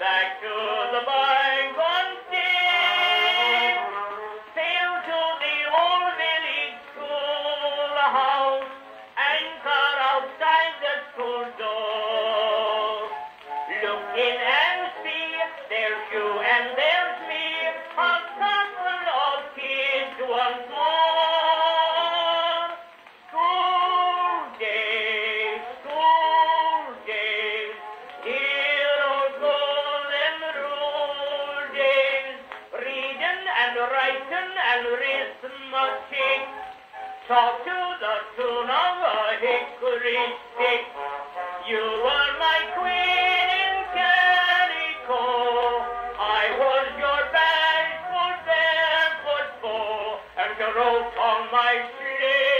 back to writing and racing my cake. Talk to the tune of a hickory stick. You were my queen in calico. I was your bashful, barefoot foe, and you wrote on my sleeve.